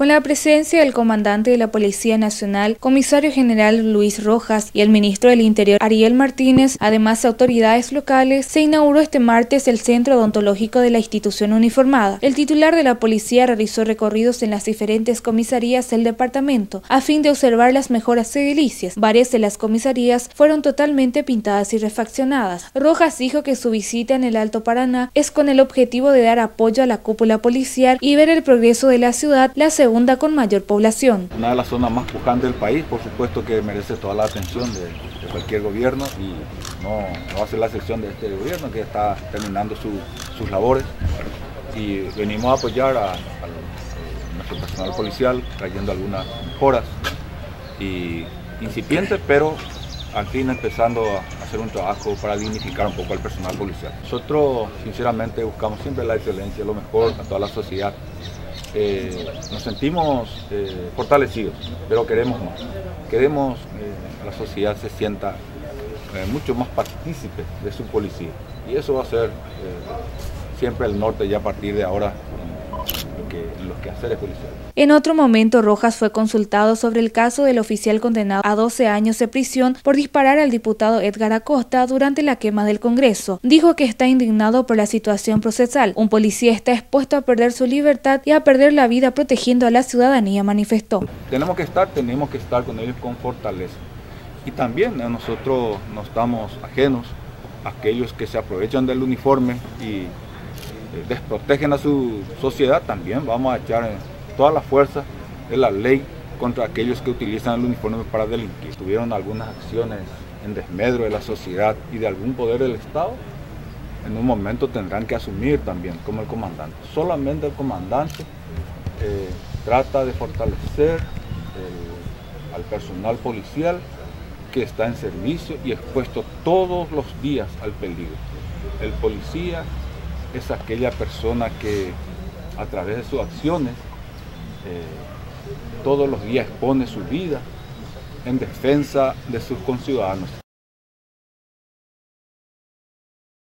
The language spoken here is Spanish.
con la presencia del comandante de la Policía Nacional, comisario general Luis Rojas y el ministro del Interior Ariel Martínez, además de autoridades locales, se inauguró este martes el Centro Odontológico de la institución uniformada. El titular de la policía realizó recorridos en las diferentes comisarías del departamento a fin de observar las mejoras edilicias. Varias de las comisarías fueron totalmente pintadas y refaccionadas. Rojas dijo que su visita en el Alto Paraná es con el objetivo de dar apoyo a la cúpula policial y ver el progreso de la ciudad, la segunda con mayor población. Una de las zonas más pujantes del país, por supuesto que merece toda la atención de, cualquier gobierno y no, va a ser la excepción de este gobierno que está terminando sus labores y venimos a apoyar a, nuestro personal policial trayendo algunas mejoras y incipientes, pero al fin empezando a hacer un trabajo para dignificar un poco al personal policial. Nosotros sinceramente buscamos siempre la excelencia, lo mejor a toda la sociedad. Eh, nos sentimos eh, fortalecidos, pero queremos más. Queremos que eh, la sociedad se sienta mucho más partícipe de su policía. Y eso va a ser siempre el norte ya a partir de ahora quehaceres policiales. En otro momento, Rojas fue consultado sobre el caso del oficial condenado a 12 años de prisión por disparar al diputado Edgar Acosta durante la quema del Congreso. Dijo que está indignado por la situación procesal. Un policía está expuesto a perder su libertad y a perder la vida protegiendo a la ciudadanía, manifestó. Tenemos que estar, tenemos que estar con ellos con fortaleza. Y también nosotros no estamos ajenos a aquellos que se aprovechan del uniforme y eh, desprotegen a su sociedad, también vamos a echar toda la fuerza de la ley contra aquellos que utilizan el uniforme para delinquir. Tuvieron algunas acciones en desmedro de la sociedad y de algún poder del Estado, en un momento tendrán que asumir también como el comandante. Solamente el comandante eh, trata de fortalecer al personal policial que está en servicio y expuesto todos los días al peligro. El policía es aquella persona que a través de sus acciones eh, todos los días pone su vida en defensa de sus conciudadanos.